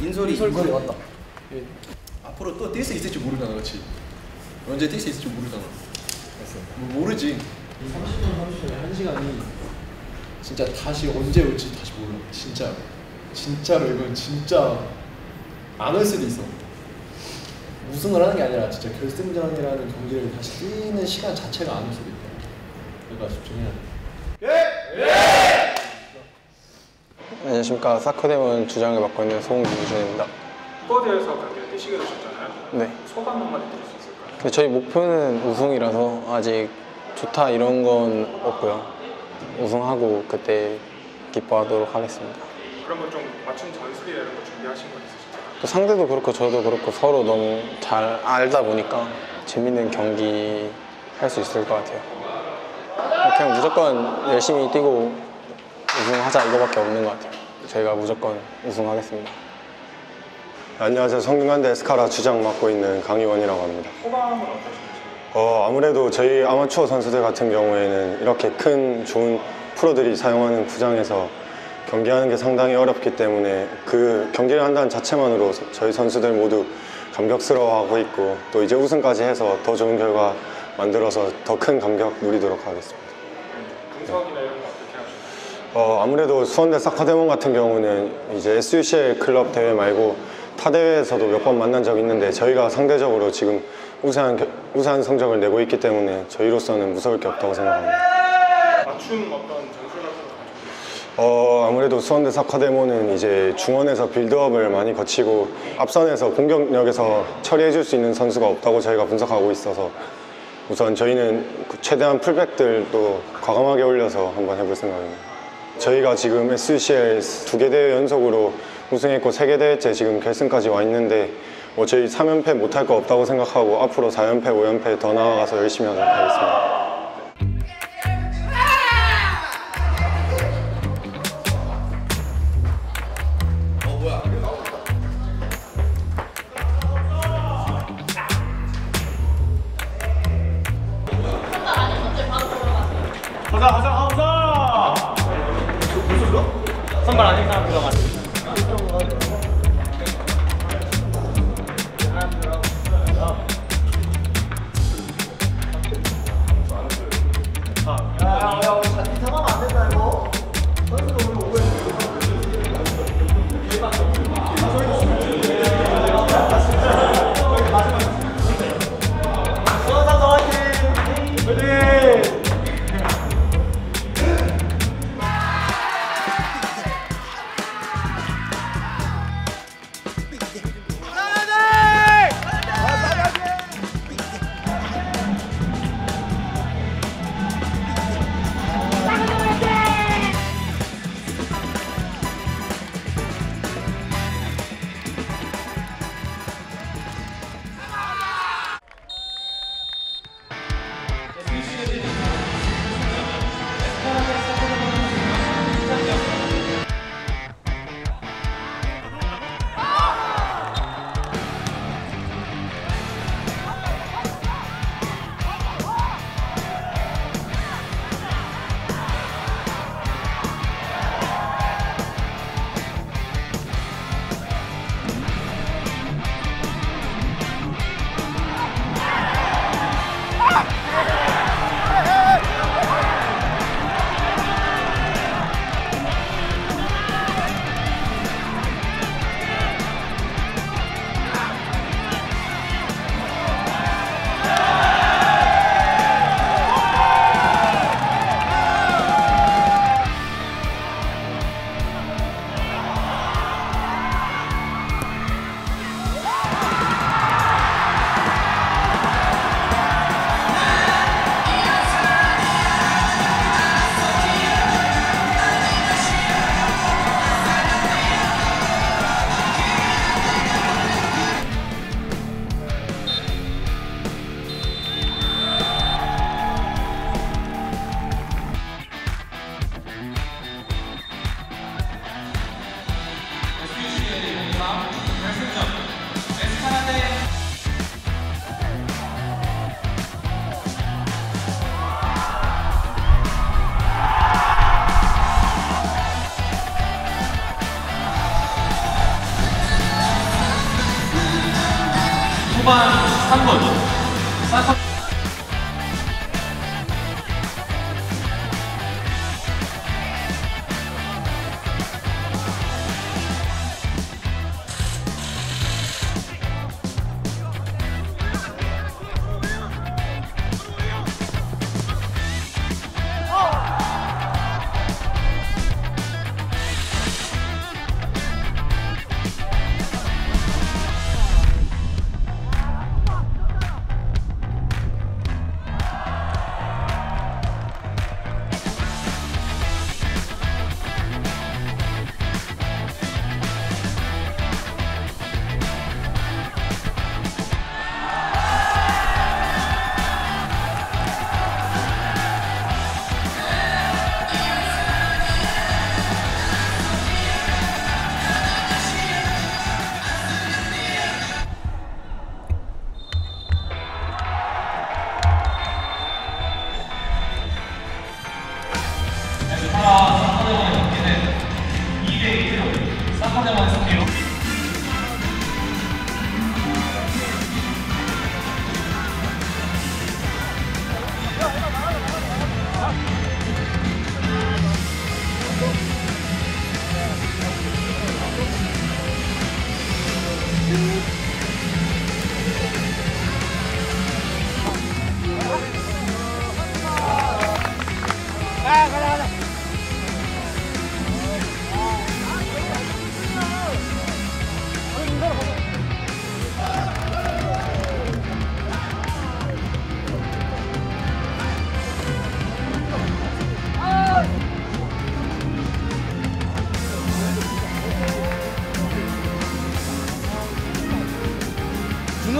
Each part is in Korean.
인솔이 인솔이 왔다. 예. 앞으로 또 뛸 수 있을지 모르잖아, 그렇지? 언제 뛸 수 있을지 모르잖아. 맞습니다. 뭐 모르지. 30분, 30분, 1시간이 진짜 다시 언제 올지 다시 몰라. 진짜. 진짜로 이건 진짜 안 올 수도 있어. 우승을 하는 게 아니라 진짜 결승전이라는 경기를 다시 뛰는 시간 자체가 안 올 수도 있다. 그러니까 집중해야 돼. 안녕하십니까 사커데몬 주장을 맡고 있는 송민준입니다. 슈퍼대에서 경기를 뛰시게 되셨잖아요. 네. 소감 한마디 드릴 수 있을까요? 근데 저희 목표는 우승이라서 아직 좋다 이런 건 없고요. 우승하고 그때 기뻐하도록 하겠습니다. 그러면 좀 맞춤 전술이나 이런 거 준비하신 거 있으신가요? 또 상대도 그렇고 저도 그렇고 서로 너무 잘 알다 보니까 재밌는 경기 할 수 있을 것 같아요. 그냥 무조건 열심히 뛰고 우승하자 이거밖에 없는 것 같아요. 저희가 무조건 우승하겠습니다. 안녕하세요. 성균관대 에스카라 주장 맡고 있는 강희원이라고 합니다. 소감은 어떠신지? 어, 아무래도 저희 아마추어 선수들 같은 경우에는 이렇게 큰 좋은 프로들이 사용하는 구장에서 경기하는 게 상당히 어렵기 때문에 그 경기를 한다는 자체만으로 저희 선수들 모두 감격스러워하고 있고 또 이제 우승까지 해서 더 좋은 결과 만들어서 더 큰 감격 누리도록 하겠습니다. 분석이나 이런 거 어떻게 하시나요? 어, 아무래도 수원대 사카데몬 같은 경우는 이제 SUCL 클럽 대회 말고 타 대회에서도 몇 번 만난 적이 있는데 저희가 상대적으로 지금 우세한, 겨- 우세한 성적을 내고 있기 때문에 저희로서는 무서울 게 없다고 생각합니다. 맞춤 어떤 전술 같은 거 가지고 어, 아무래도 수원대 사카데몬은 이제 중원에서 빌드업을 많이 거치고 앞선에서 공격력에서 처리해 줄 수 있는 선수가 없다고 저희가 분석하고 있어서 우선 저희는 그 최대한 풀백들도 과감하게 올려서 한번 해볼 생각입니다. 저희가 지금 SCL 두 개 대회 연속으로 우승했고 세 개 대회째 지금 결승까지 와 있는데 뭐 저희 3연패 못할 거 없다고 생각하고 앞으로 4연패, 5연패 더 나아가서 열심히 하도록 하겠습니다. 선발 아닌 사람 들어가 야야 이거 같이 사가면 안 된다 이거 선수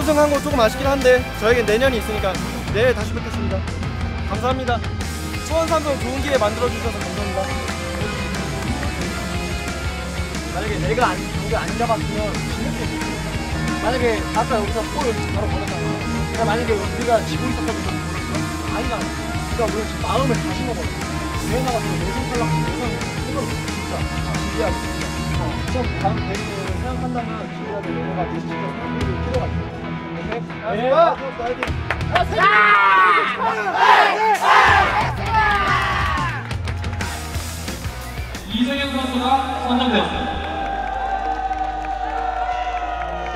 우승한 거 조금 아쉽긴 한데 저에겐 내년이 있으니까 내일 다시 뵙겠습니다. 감사합니다. 수원 삼성 좋은 기회 만들어 주셔서 감사합니다. 만약에 내가 안, 우리 안 잡았으면 진짜 만약에 아까 여기서 골 바로 걸었잖아. 그러니까 만약에 우리가 지고 있었다면 아니다. 우리가 우리 지금 마음을 다시 먹어. 대회나가 지금 내성 탈락, 내성 이거 진짜 진지하게. 어, 좀 다음 대회를 생각한다면 지금이라도 내가 내 진짜 필요가 있어. 이승현 선수가 선정되었습니다.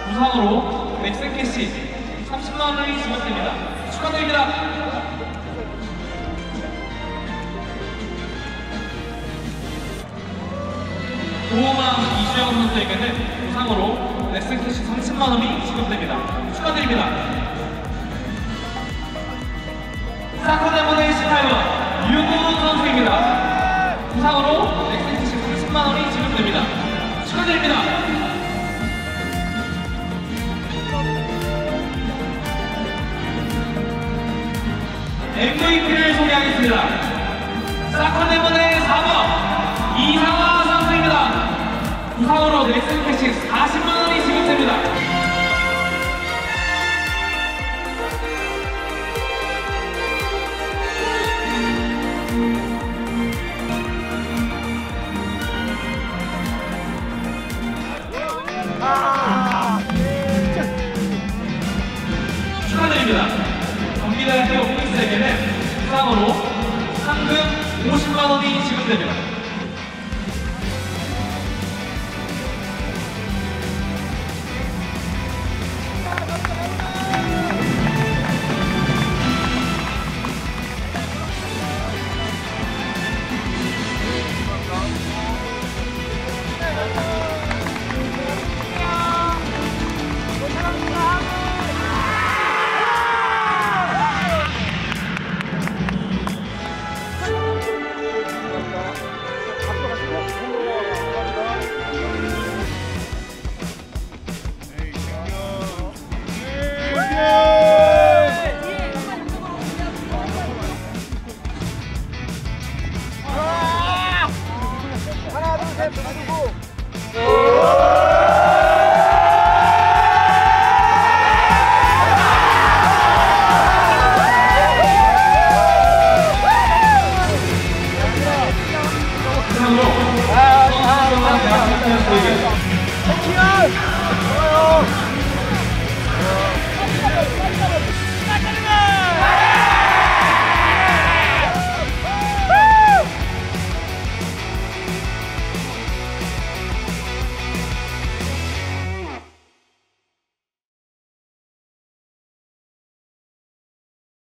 부상으로 맥스캐시 30만 원이 지급됩니다. 축하드립니다. 도호망 이주영 선수에게는 부상으로 맥스캐시 30만 원이 지급됩니다. 축하드립니다. 사커데모의 신타임은 유고은 선수입니다. 부상으로 넥센티시 30만 원이 지급됩니다. 축하드립니다. MVP를 소개하겠습니다. 사커데모의 4번 이상화 선수입니다. 부상으로 넥센캐시 40만 원이 지급됩니다. 축하드립니다. Bye.